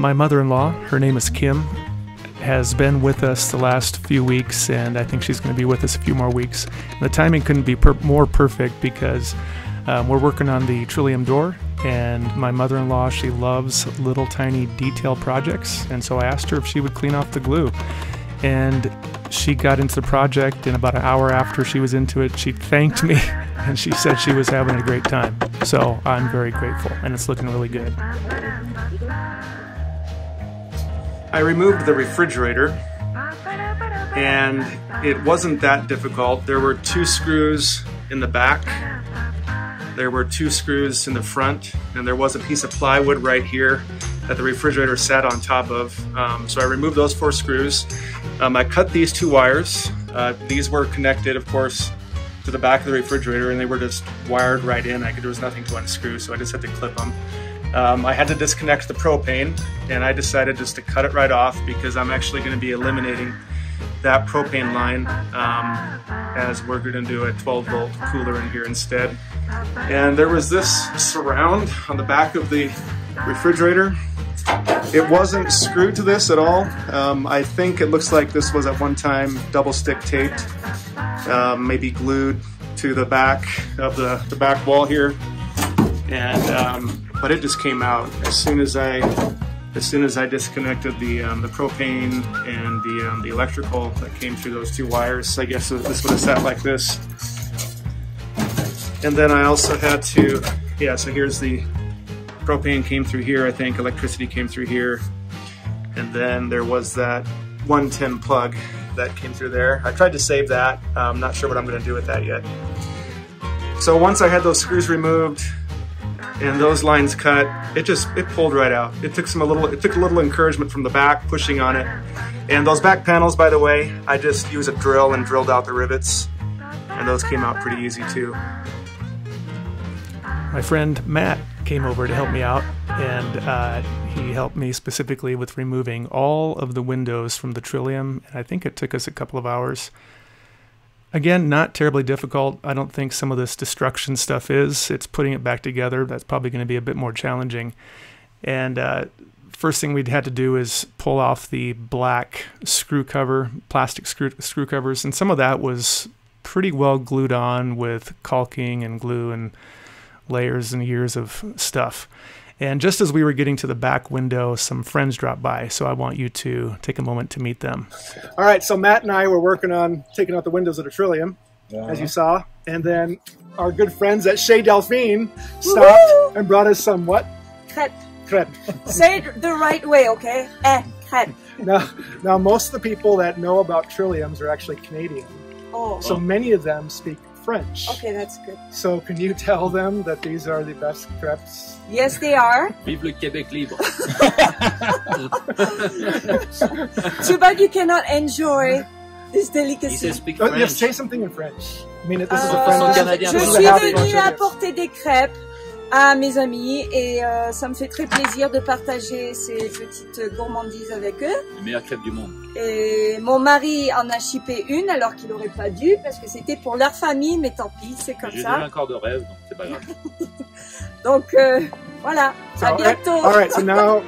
my mother in law, her name is Kim, has been with us the last few weeks, and I think she's going to be with us a few more weeks. And the timing couldn't be per- more perfect because um, we're working on the Trillium door, and my mother in law, she loves little tiny detail projects, and so I asked her if she would clean off the glue. And she got into the project, and about an hour after she was into it, she thanked me and she said she was having a great time. So I'm very grateful, and it's looking really good. I removed the refrigerator and it wasn't that difficult. There were two screws in the back, there were two screws in the front, and there was a piece of plywood right here that the refrigerator sat on top of. Um, so I removed those four screws. Um, I cut these two wires. Uh, these were connected, of course, to the back of the refrigerator and they were just wired right in. I could, there was nothing to unscrew, so I just had to clip them. Um, I had to disconnect the propane and I decided just to cut it right off because I'm actually going to be eliminating that propane line um, as we're going to do a 12 volt cooler in here instead. And there was this surround on the back of the refrigerator. It wasn't screwed to this at all. Um, I think it looks like this was at one time double stick taped, um, maybe glued to the back of the, the back wall here. And um, but it just came out as soon as I as soon as I disconnected the um, the propane and the um, the electrical that came through those two wires. I guess this would have sat like this. And then I also had to, yeah. So here's the propane came through here. I think electricity came through here, and then there was that 110 plug that came through there. I tried to save that. I'm not sure what I'm going to do with that yet. So once I had those screws removed, and those lines cut, it just it pulled right out. It took some a little it took a little encouragement from the back pushing on it. And those back panels, by the way, I just used a drill and drilled out the rivets, and those came out pretty easy too. My friend Matt came over to help me out, and uh, he helped me specifically with removing all of the windows from the Trillium. And I think it took us a couple of hours. Again, not terribly difficult. I don't think some of this destruction stuff is. It's putting it back together. That's probably going to be a bit more challenging. And uh, first thing we'd had to do is pull off the black screw cover, plastic screw, screw covers. And some of that was pretty well glued on with caulking and glue and layers and years of stuff. And just as we were getting to the back window, some friends dropped by. So I want you to take a moment to meet them. All right. So Matt and I were working on taking out the windows of a Trillium, uh-huh. as you saw. And then our good friends at Chez Delphine stopped Woo-hoo! and brought us some what? Crepe. Crepe. Say it the right way, okay? Eh, crepe. Now, now, most of the people that know about Trilliums are actually Canadian. Oh. So many of them speak French. Okay, that's good. So can you tell them that these are the best crepes? Yes, they are. Vive le Québec libre. Too bad you cannot enjoy this delicacy. He speak French. Oh, yes, say something in French. I mean, this uh, is a French. Je suis venue apporter des crêpes à mes amis et euh, ça me fait très plaisir de partager ces petites gourmandises avec eux. Les meilleures crêpes du monde. Et mon mari en a chippé une alors qu'il aurait pas dû parce que c'était pour leur famille, mais tant pis, c'est comme ça. J'ai encore de rêve, donc c'est pas grave. donc euh, voilà, so, à bientôt. All right, so now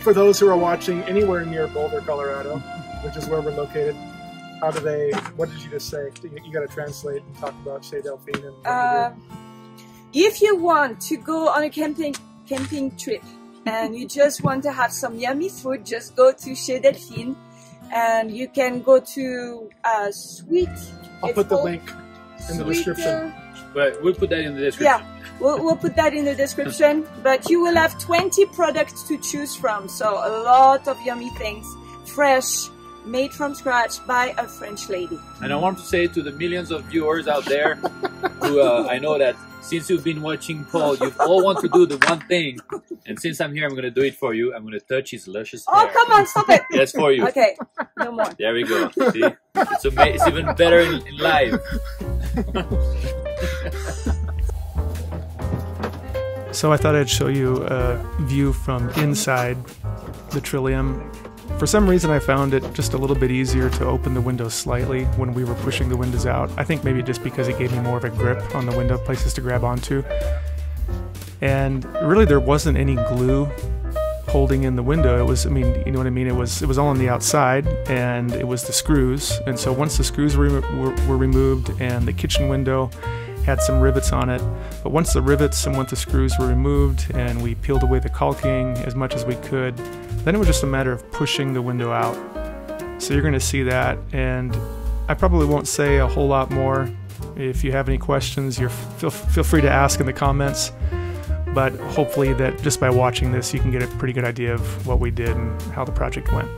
for those who are watching anywhere near Boulder, Colorado, which is where we're located, how do they? What did you just say? You, you got to translate and talk about Chez Delphine and. If you want to go on a camping camping trip and you just want to have some yummy food, just go to Chez Delphine and you can go to uh, Sweet. I'll put the link in the description. But we'll put that in the description. Yeah, we'll, we'll put that in the description. but you will have 20 products to choose from. So a lot of yummy things, fresh, made from scratch by a French lady. And I want to say to the millions of viewers out there who uh, I know that since you've been watching Paul, you all want to do the one thing. And since I'm here, I'm going to do it for you. I'm going to touch his luscious oh, hair. Oh, come on, stop it. That's for you. Okay, no more. There we go. See? It's, ama- it's even better in, in live. so I thought I'd show you a view from inside the Trillium for some reason, I found it just a little bit easier to open the windows slightly when we were pushing the windows out. I think maybe just because it gave me more of a grip on the window, places to grab onto. And really, there wasn't any glue holding in the window. It was, I mean, you know what I mean. It was, it was all on the outside, and it was the screws. And so once the screws were, were, were removed, and the kitchen window had some rivets on it, but once the rivets and once the screws were removed, and we peeled away the caulking as much as we could, then it was just a matter of pushing the window out. So you're going to see that, and I probably won't say a whole lot more. If you have any questions, you feel feel free to ask in the comments but hopefully that just by watching this you can get a pretty good idea of what we did and how the project went.